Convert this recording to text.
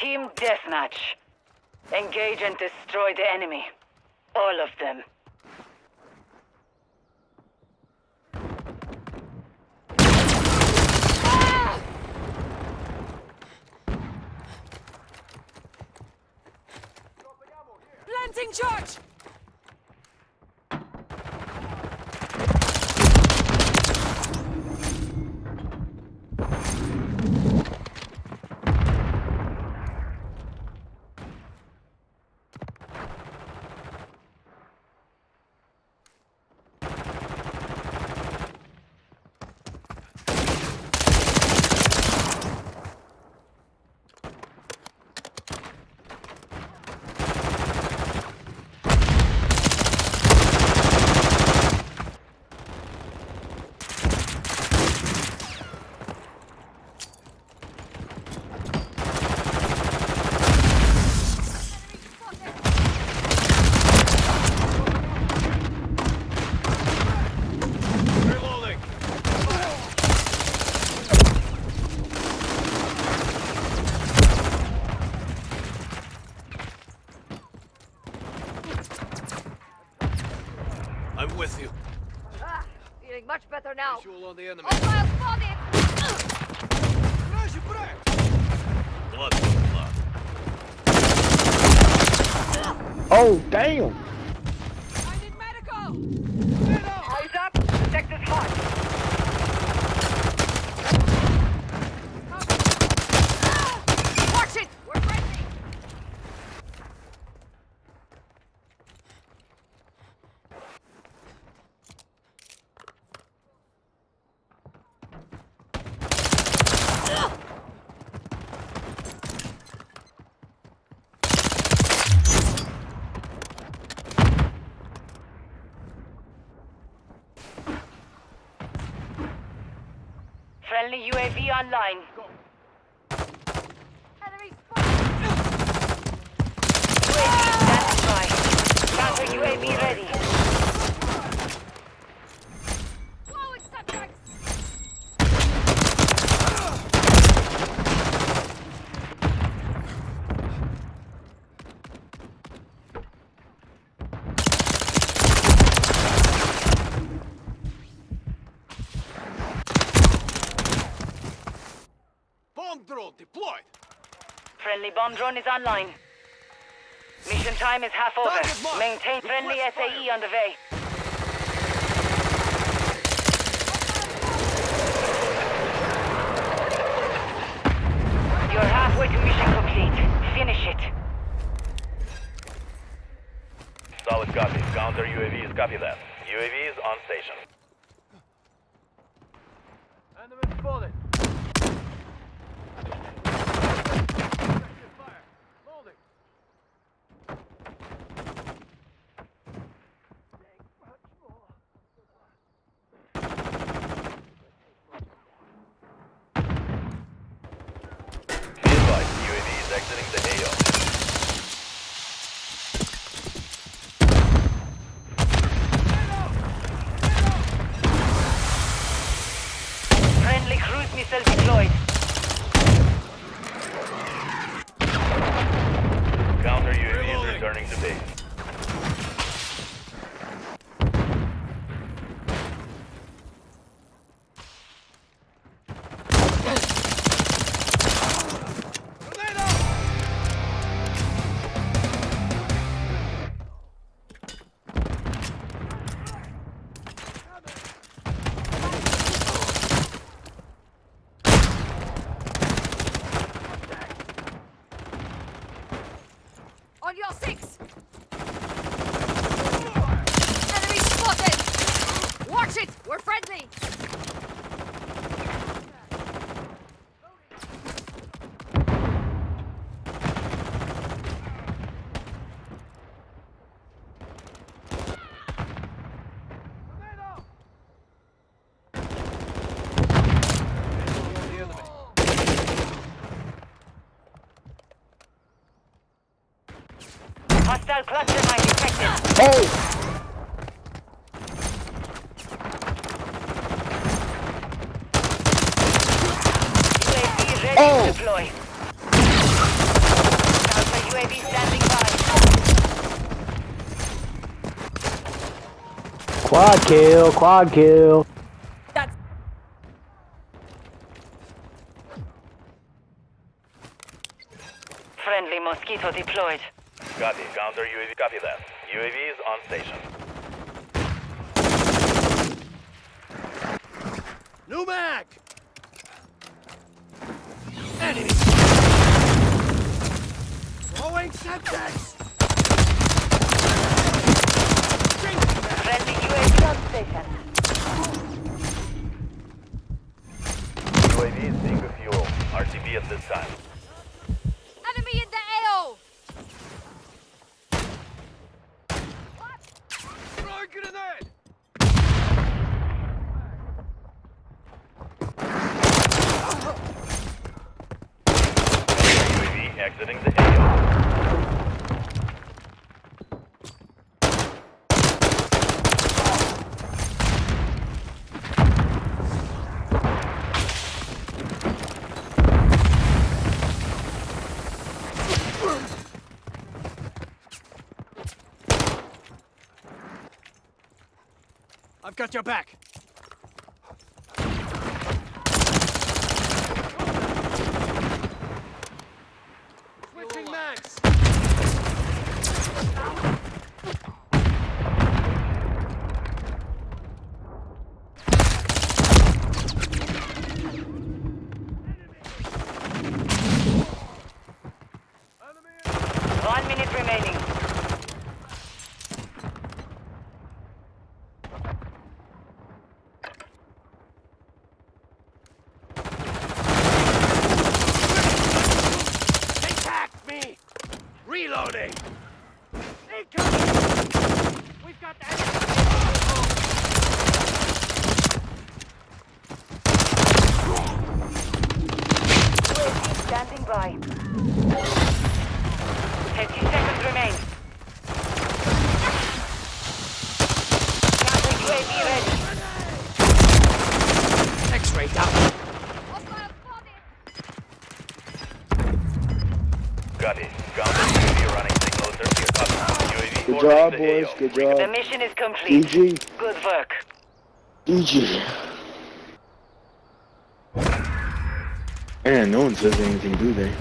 Team Deathmatch. Engage and destroy the enemy. All of them. Planting charge! Much better now. Visual on the enemy. Hostile spotted! Blood, blood. Oh, damn. Friendly UAV online. Enemy! UAV. Counter UAV ready. Throwing Semtex! Bomb drone deployed. Friendly bomb drone is online. Mission time is half over. Target. Maintain friendly Request SAE fire. on the way. You're halfway to mission complete. Finish it. Solid copy. Counter UAVs copy that. UAVs on station. Enemy spotted. Fire. Loading. Be advised, UAV is exiting the AO. Friendly cruise missile deployed. Counter UAV returning to base. Hostile cluster mine detected. Oh, UAV ready Oh. to deploy. UAV standing by. Quad kill, quad kill. That's Friendly mosquito deployed. Copy. Counter UAV. Copy that. UAV is on station. New mag! Enemy! Throwing Semtex! Friendly UAV on station. UAV is being refueled. RTB at this time. enemy in the AO. Throwing grenade! UAV exiting the AO. I've got your back. Switching mags! One minute remaining. Attack me! Reloading! Incoming! We've got the UAV standing by. 30 seconds remain. Counter UAV ready. X-ray down. Copy. Counter UAV running signals are clear. UAV Good job, boys. AO. Good job. The mission is complete. GG. Good work. GG. Man, no one says anything, do they?